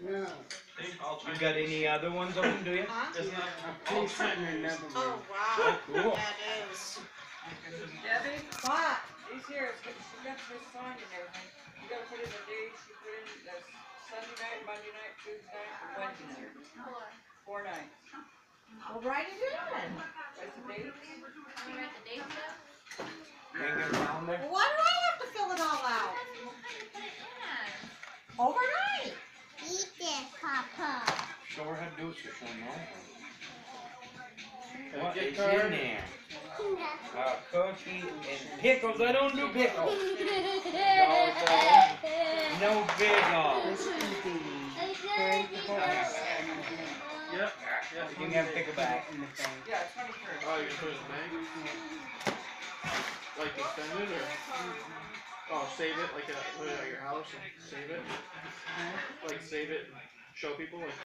No, You got any other ones open, do you? Huh? Just not. I'm putting another Oh, one. wow, oh, Cool. that is. Debbie, What? these here, it's got- she got this sign and everything. You gotta put in the dates, you put in the Sunday night, Monday night, Tuesday night, and Wednesday night. Four nights. Well, write it in. What's the date? Hang it around there. Why do I have to fill it all out? Overnight. Eat this, Papa. Show her how to do it, so she'll know. What Get is card. in there? A uh, cookie and pickles. I don't do pickles. No pickles. This is the very first. Yep. Yeah. You can have a pickle back. In the bank. Oh, you're gonna put it in the bank? Like extend it or? Oh, save it like at, put it at your house and save it? Like save it and show people like